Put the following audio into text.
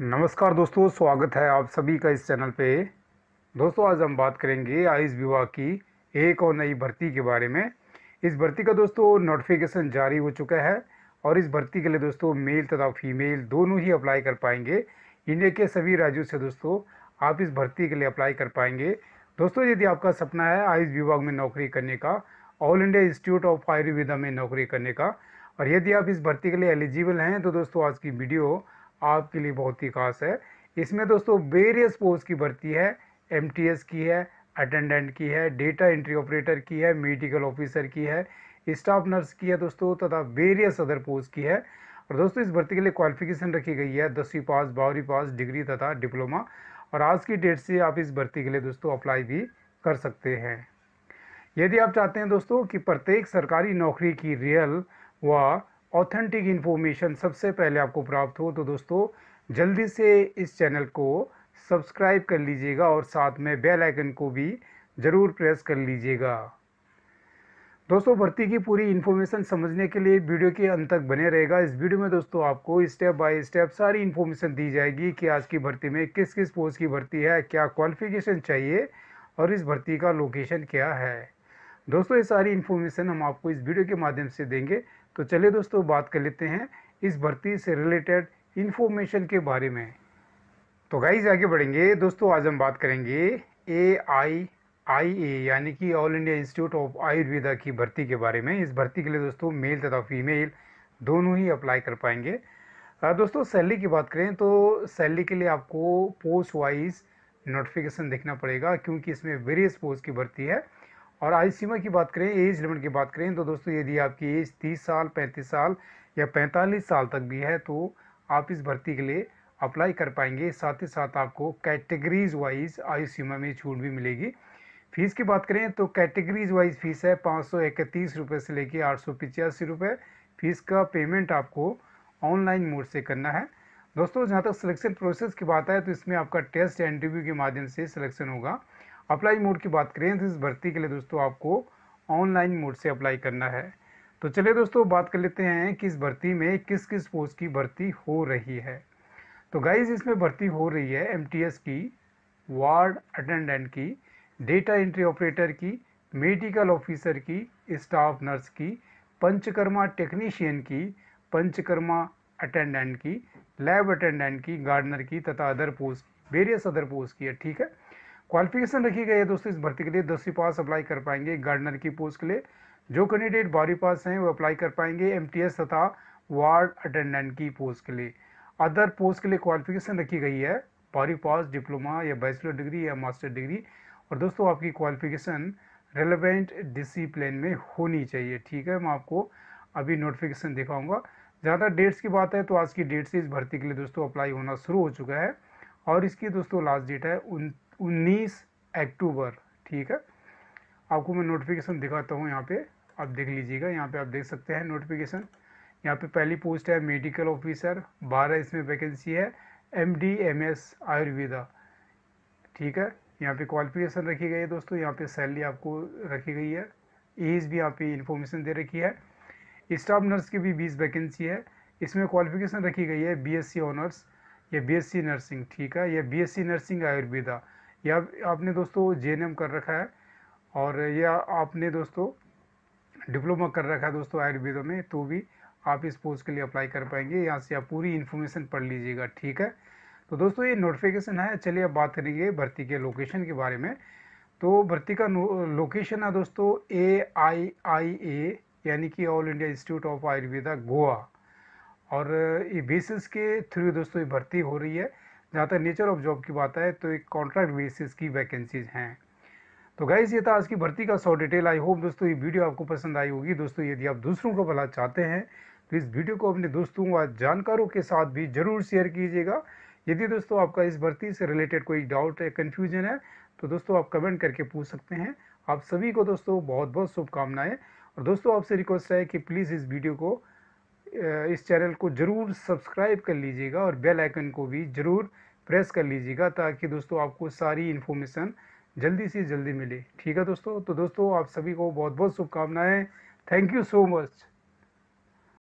नमस्कार दोस्तों, स्वागत है आप सभी का इस चैनल पे। दोस्तों, आज हम बात करेंगे आयुष विभाग की एक और नई भर्ती के बारे में। इस भर्ती का दोस्तों नोटिफिकेशन जारी हो चुका है और इस भर्ती के लिए दोस्तों मेल तथा फीमेल दोनों ही अप्लाई कर पाएँगे। इंडिया के सभी राज्यों से दोस्तों आप इस भर्ती के लिए अप्लाई कर पाएँगे। दोस्तों, यदि आपका सपना है आयुष विभाग में नौकरी करने का All India Institute of Ayurveda में नौकरी करने का, और यदि आप इस भर्ती के लिए एलिजिबल हैं तो दोस्तों आज की वीडियो आपके लिए बहुत ही खास है। इसमें दोस्तों वेरियस पोस्ट की भर्ती है। एमटीएस की है अटेंडेंट की है डेटा एंट्री ऑपरेटर की है मेडिकल ऑफिसर की है स्टाफ नर्स की है दोस्तों तथा वेरियस अदर पोस्ट की है। और दोस्तों इस भर्ती के लिए क्वालिफिकेशन रखी गई है, दसवीं पास बारहवीं पास डिग्री तथा डिप्लोमा और आज की डेट से आप इस भर्ती के लिए दोस्तों अप्लाई भी कर सकते हैं। यदि आप चाहते हैं दोस्तों कि प्रत्येक सरकारी नौकरी की रियल व ऑथेंटिक इन्फॉर्मेशन सबसे पहले आपको प्राप्त हो तो दोस्तों, जल्दी से इस चैनल को सब्सक्राइब कर लीजिएगा और साथ में बेल आइकन को भी ज़रूर प्रेस कर लीजिएगा। दोस्तों, भर्ती की पूरी इन्फॉर्मेशन समझने के लिए वीडियो के अंत तक बने रहेगा। इस वीडियो में दोस्तों, आपको स्टेप बाय स्टेप सारी इन्फॉर्मेशन दी जाएगी कि आज की भर्ती में किस किस पोस्ट की भर्ती है, क्या क्वालिफिकेशन चाहिए और इस भर्ती का लोकेशन क्या है। दोस्तों, ये सारी इन्फॉर्मेशन हम आपको इस वीडियो के माध्यम से देंगे। तो चलिए दोस्तों, बात कर लेते हैं इस भर्ती से रिलेटेड इन्फॉर्मेशन के बारे में। तो गाइज़ आगे बढ़ेंगे। दोस्तों, आज हम बात करेंगे ए आई आई ए यानी कि All India Institute of Ayurveda की भर्ती के बारे में। इस भर्ती के लिए दोस्तों मेल तथा फीमेल दोनों ही अप्लाई कर पाएँगे। दोस्तों सैलरी की बात करें तो सैलरी के लिए आपको पोस्ट वाइज नोटिफिकेशन देखना पड़ेगा, क्योंकि इसमें वेरियस पोस्ट की भर्ती है। और आयु सीमा की बात करें, एज लिमिट की बात करें तो दोस्तों यदि आपकी एज 30 साल 35 साल या 45 साल तक भी है तो आप इस भर्ती के लिए अप्लाई कर पाएँगे। साथ ही साथ आपको कैटेगरीज वाइज आयु सीमा में छूट भी मिलेगी। फ़ीस की बात करें तो कैटेगरीज वाइज फ़ीस है पाँच सौ इकतीस रुपये से लेकर आठ सौ पिचासी रुपये फ़ीस का पेमेंट आपको ऑनलाइन मोड से करना है। दोस्तों, जहाँ तक सिलेक्शन प्रोसेस की बात है तो इसमें आपका टेस्ट इंटरव्यू के माध्यम से सिलेक्शन होगा। अप्लाई मोड की बात करें तो इस भर्ती के लिए दोस्तों आपको ऑनलाइन मोड से अप्लाई करना है। तो चलिए दोस्तों, बात कर लेते हैं कि इस भर्ती में किस किस पोस्ट की भर्ती हो रही है। तो गाइज़ इसमें भर्ती हो रही है एमटीएस की वार्ड अटेंडेंट की डेटा एंट्री ऑपरेटर की मेडिकल ऑफिसर की स्टाफ नर्स की, पंचकर्मा टेक्नीशियन की, पंचकर्मा अटेंडेंट की लैब अटेंडेंट की गार्डनर की, तथा other post various other post की है, ठीक है? क्वालिफिकेशन रखी गई है दोस्तों, इस भर्ती के लिए दसवीं पास अप्लाई कर पाएँगे गार्डनर की पोस्ट के लिए। जो कैंडिडेट बारहवीं पास हैं, वो अप्लाई कर पाएँगे एमटीएस तथा वार्ड अटेंडेंट की पोस्ट के लिए। अदर पोस्ट के लिए क्वालिफिकेशन रखी गई है बारहवीं पास डिप्लोमा या बैचलर डिग्री या मास्टर डिग्री और दोस्तों, आपकी क्वालिफिकेशन रेलिवेंट डिसिप्लिन में होनी चाहिए, ठीक है? मैं आपको अभी नोटिफिकेशन दिखाऊँगा। ज़्यादा डेट्स की बात है तो आज की डेट से इस भर्ती के लिए दोस्तों अप्लाई होना शुरू हो चुका है। और इसकी दोस्तों लास्ट डेट है उन उन्नीस अक्टूबर, ठीक है? आपको मैं नोटिफिकेशन दिखाता हूँ यहाँ पे। आप देख लीजिएगा, यहाँ पे आप देख सकते हैं नोटिफिकेशन यहाँ पे पहली पोस्ट है मेडिकल ऑफिसर बारह इसमें वैकेंसी है M D M S Ayurveda ठीक है? यहाँ पे क्वालिफिकेशन रखी गई है दोस्तों, यहाँ पे सैलरी आपको रखी गई है। एज भी यहाँ पे इंफॉर्मेशन दे रखी है। स्टाफ नर्स की भी बीस वैकेंसी है। इसमें क्वालिफिकेशन रखी गई है बी एस सी ऑनर्स या बी एस सी नर्सिंग ठीक है? या B S C nursing Ayurveda या आपने दोस्तों जेएनएम कर रखा है और या आपने दोस्तों डिप्लोमा कर रखा है दोस्तों आयुर्वेदों में तो भी आप इस पोस्ट के लिए अप्लाई कर पाएँगे। यहाँ से आप पूरी इन्फॉर्मेशन पढ़ लीजिएगा, ठीक है? तो दोस्तों ये नोटिफिकेशन है, चलिए अब बात करेंगे भर्ती के लोकेशन के बारे में। तो भर्ती का लोकेशन है दोस्तों ए आई आई ए यानी कि All India Institute of Ayurveda Goa. और ये बेसिस के थ्रू दोस्तों ये भर्ती हो रही है। जहाँ तक नेचर ऑफ़ जॉब की बात है तो एक कॉन्ट्रैक्ट बेसिस की वैकेंसीज हैं। तो गाइज़ ये था आज की भर्ती का सौ डिटेल आई होप दोस्तों ये वीडियो आपको पसंद आई होगी। दोस्तों, यदि आप दूसरों को भला चाहते हैं तो इस वीडियो को अपने दोस्तों व जानकारों के साथ भी ज़रूर शेयर कीजिएगा। यदि दोस्तों आपका इस भर्ती से रिलेटेड कोई डाउट है कन्फ्यूज़न है तो दोस्तों आप कमेंट करके पूछ सकते हैं। आप सभी को दोस्तों बहुत बहुत शुभकामनाएँ। और दोस्तों, आपसे रिक्वेस्ट है कि प्लीज़ इस वीडियो को इस चैनल को ज़रूर सब्सक्राइब कर लीजिएगा और बेल आइकन को भी ज़रूर प्रेस कर लीजिएगा ताकि दोस्तों आपको सारी इन्फॉर्मेशन जल्दी से जल्दी मिले। ठीक है दोस्तों? तो दोस्तों आप सभी को बहुत बहुत शुभकामनाएँ। Thank you so much.